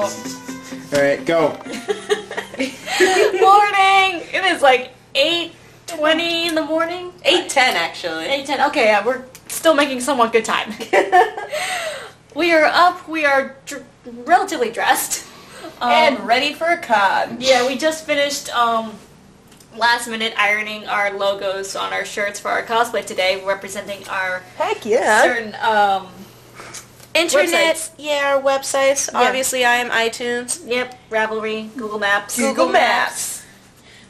Alright, go. morning! It is like 8.20 in the morning. 8.10 actually. 8.10. Okay, yeah, we're still making somewhat good time. we are up. We are dr- relatively dressed. Um, and ready for a con. yeah, we just finished um, last minute ironing our logos on our shirts for our cosplay today, representing our Heck yeah. certain um, Internet, Websites. yeah, our websites. Yeah. Obviously, I am iTunes. yep, Ravelry, Google Maps. Google Maps.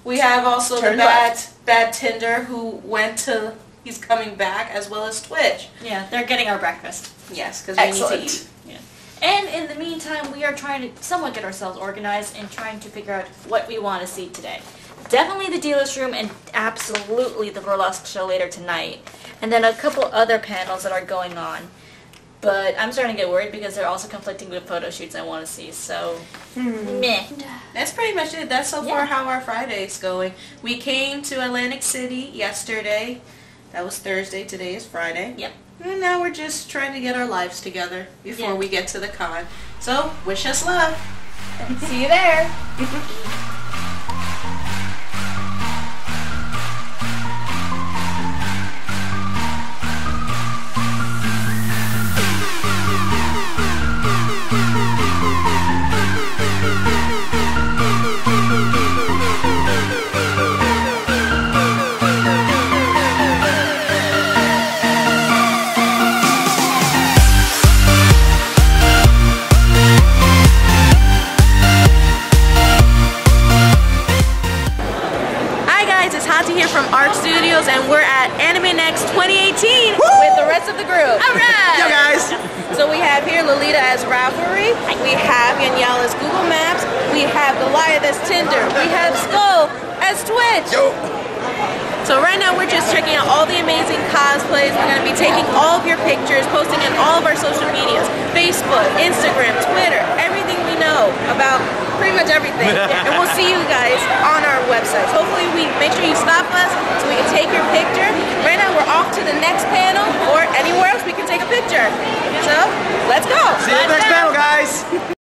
We have also Turn the bad, left. bad Tinder who went to, he's coming back, as well as Twitch. Yeah, they're getting our breakfast. Yes, because we need to eat. Yeah. And in the meantime, we are trying to somewhat get ourselves organized and trying to figure out what we want to see today. Definitely the dealer's room and absolutely the burlesque show later tonight. And then a couple other panels that are going on. But I'm starting to get worried because they're also conflicting with photo shoots I want to see. So, hmm. meh. That's pretty much it. That's so far how our Friday's going. We came to Atlantic City yesterday. That was Thursday. Today is Friday. Yep. And now we're just trying to get our lives together before Yeah. we get to the con. So, wish us luck. See you there. AnimeNext 2018 with the rest of the group. Alright! Yo, guys! So we have here Lolita as Ravelry, we have Danielle as Google Maps, we have Goliath as Tinder, we have Skull as Twitch. Yo! So right now we're just checking out all the amazing cosplays. We're going to be taking all of your pictures, posting in all of our social medias, Facebook, Instagram, Twitter, everything we know about pretty much everything. and we'll see you guys on our websites. Hopefully we make sure you stop us so we can take your picture. Right now we're off to the next panel or anywhere else we can take a picture. So let's go. See you at the next panel, guys!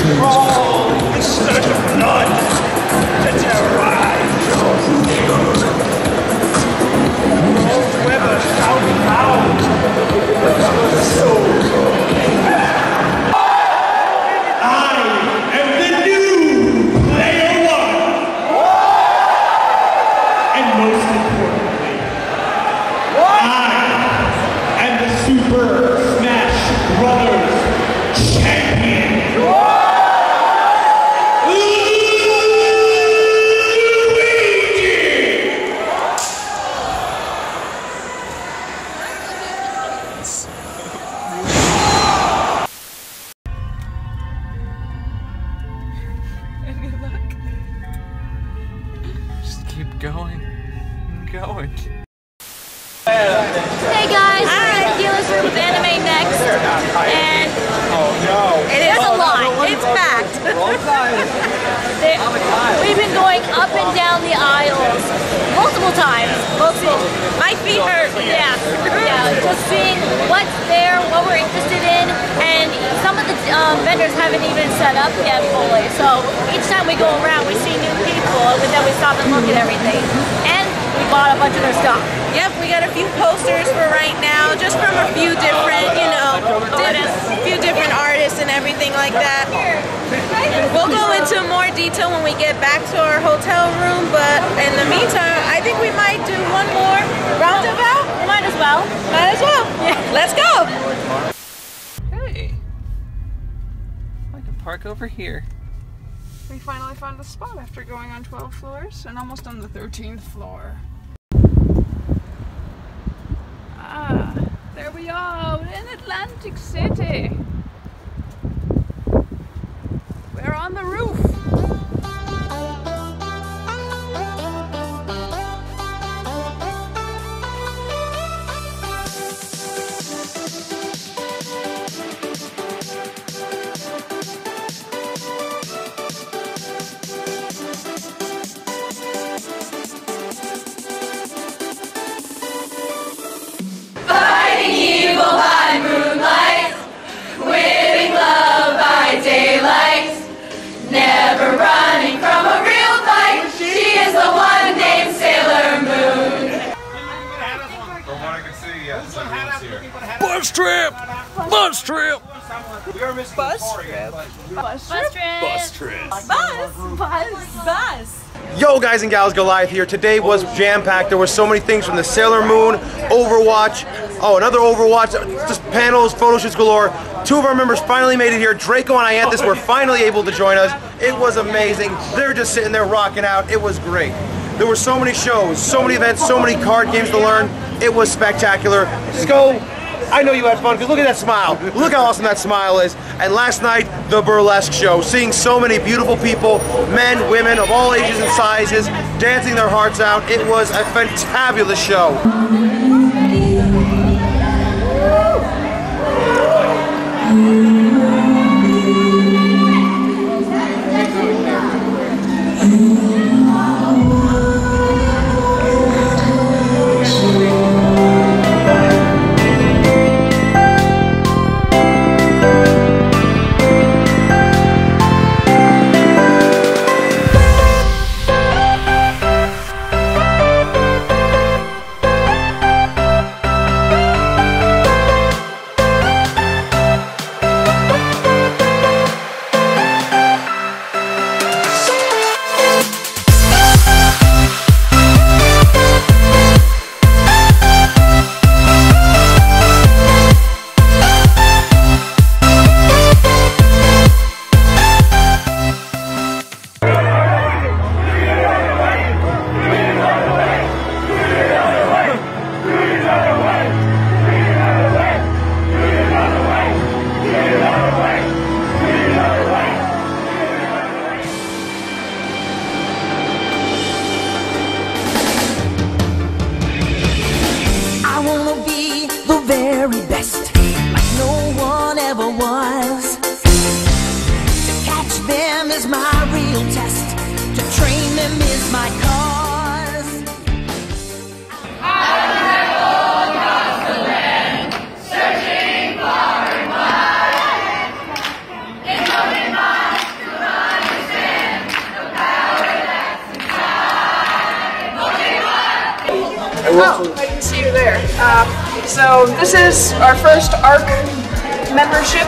Am keep going. and Going. Hey guys, we're at Dealer's Room with AnimeNext. And It is a line. It's packed. We've been going up and down the aisles multiple times. Multiple. My feet hurt. Yeah, yeah. Just seeing what's there, what we're interested in, and um, vendors haven't even set up yet fully. So each time we go around, we see new people, and then we stop and look at everything. And we bought a bunch of their stuff. Yep, we got a few posters for right now, just from a few different, you know, a few different artists and everything like that. We'll go into more detail when we get back to our hotel room, but in the meantime, I think we might do one more park over here. We finally found a spot after going on 12 floors and almost on the 13th floor. Ah, there we are in Atlantic City. We're on the roof. Bus trip! We are missing Bus Tori, but- Bus trip. trip. Bus, bus, bus. Yo, guys and gals, Goliath here. Today was jam packed. There were so many things from the Sailor Moon, Overwatch, oh, another Overwatch, just panels, photo shoots galore. Two of our members finally made it here. Draco and Ianthus were finally able to join us. It was amazing. They're just sitting there rocking out. It was great. There were so many shows, so many events, so many card games to learn. It was spectacular. Skull, I know you had fun because look at that smile. Look how awesome that smile is. And last night, the burlesque show, seeing so many beautiful people, men, women of all ages and sizes, dancing their hearts out. It was a fantabulous show. Oh, I can see you there. Uh, so this is our first ARK membership.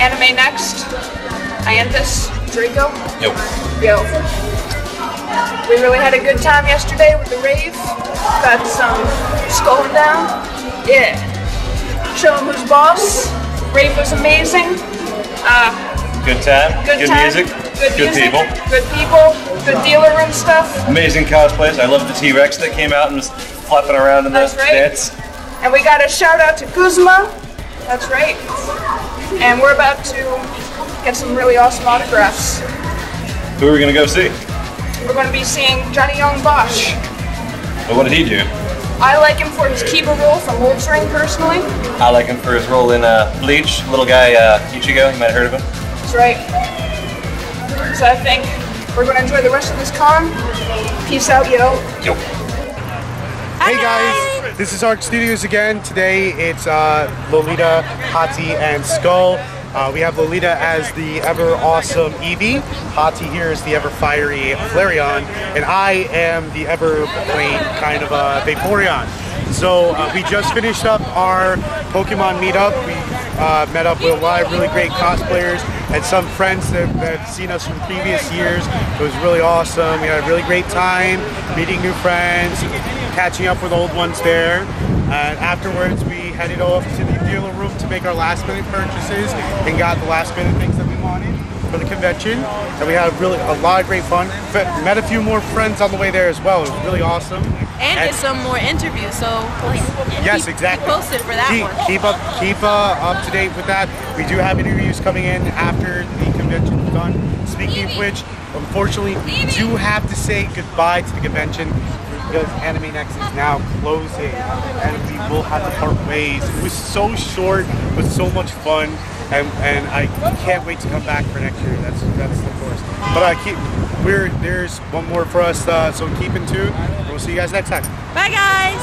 AnimeNext. Ianthus. Draco. Yep. Yo. We really had a good time yesterday with the rave. Got some skulling down. Yeah. Show 'em who's boss. Rave was amazing. Uh, Good time, good, good, time. music, Good, music, people, Good people. Good dealer room stuff. amazing cosplays. I love the T Rex that came out and was flapping around in the That's right. dance. And we got a shout out to Guzma. That's right. And we're about to get some really awesome autographs. Who are we gonna go see? We're going to be seeing Johnny Yong Bosch. But what did he do? I like him for his Kiba role from Wolf's Rain personally. I like him for his role in uh, Bleach. Little guy uh, Ichigo. You might have heard of him. That's right. So I think we're going to enjoy the rest of this con. Peace out, yo. Yo. Hey guys, this is ARK Studios again. Today it's uh, Lolita, Hati, and Skull. Uh, we have Lolita as the ever awesome Eevee. Hati here is the ever fiery Flareon, and I am the ever plain kind of a Vaporeon. So uh, we just finished up our Pokemon meetup. We uh, met up with a lot of really great cosplayers and some friends that, that have seen us from previous years. It was really awesome. We had a really great time meeting new friends, catching up with old ones there. And afterwards, we headed off to the dealer room to make our last minute purchases and got the last minute things that we wanted for the convention, and we had really a lot of great fun. Met a few more friends on the way there as well. It was really awesome. And get some more interviews. So Yes, keep- exactly. Keep posted for that keep, one. Keep up, keep uh, up to date with that. We do have interviews coming in after the convention is done. Speaking of which, unfortunately, we do have to say goodbye to the convention because AnimeNext is now closing, and we will have to part ways. It was so short, but so much fun, and and I can't wait to come back for next year. That's that's the course. But I keep we're there's one more for us, uh, so keep in tune. And We'll see you guys next time. Bye, guys.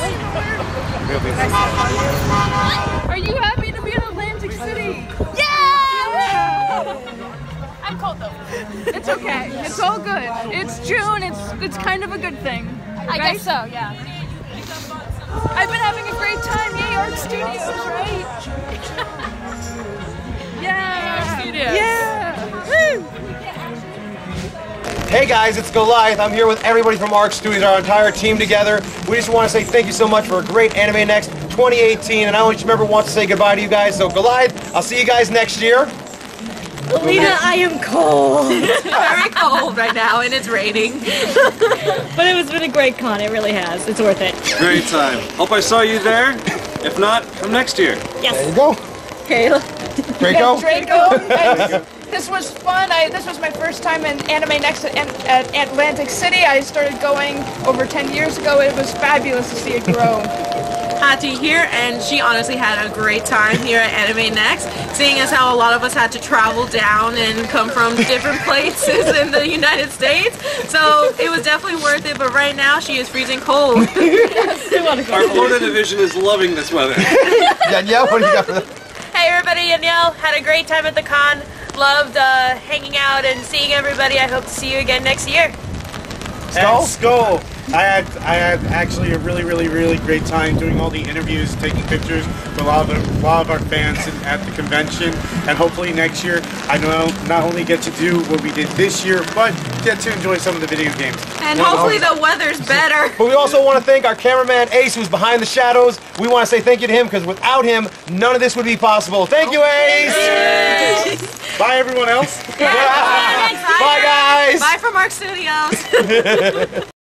Are you happy to be in Atlantic City? Yeah! I'm cold though. It's okay. It's all good. It's June. It's it's kind of a good thing. I guess so. Yeah. I've been having a great time. Yay, Art Studios, right? Yeah. Hey guys, it's Goliath. I'm here with everybody from ARK Studios, our entire team together. We just want to say thank you so much for a great AnimeNext 2018, and I only remember wants to say goodbye to you guys. So Goliath, I'll see you guys next year. Lena, I am cold. It's very cold right now, and it's raining. but it has been a great con. It really has. It's worth it. Great time. Hope I saw you there. If not, come next year. Yes. There you go. Kayla. Draco. Draco. and this was fun. I, this was my first time in AnimeNext at, at Atlantic City. I started going over 10 years ago. It was fabulous to see it grow. Hati here, and she honestly had a great time here at AnimeNext, seeing as how a lot of us had to travel down and come from different places in the United States. So it was definitely worth it, but right now she is freezing cold. Our Florida division is loving this weather. Danielle, what do you got for that? Hey everybody, Danielle. Had a great time at the con. Loved uh, hanging out and seeing everybody. I hope to see you again next year. Skull? Skull. I had I had actually a really really really great time doing all the interviews, taking pictures with a lot of a lot of our fans at the convention, and hopefully next year I know not only get to do what we did this year, but get to enjoy some of the video games. And hopefully the weather's better. But we also want to thank our cameraman Ace, who's behind the shadows. We want to say thank you to him because without him, none of this would be possible. Thank you, Ace. Bye everyone else. Bye, guys. Bye from ARK Studios.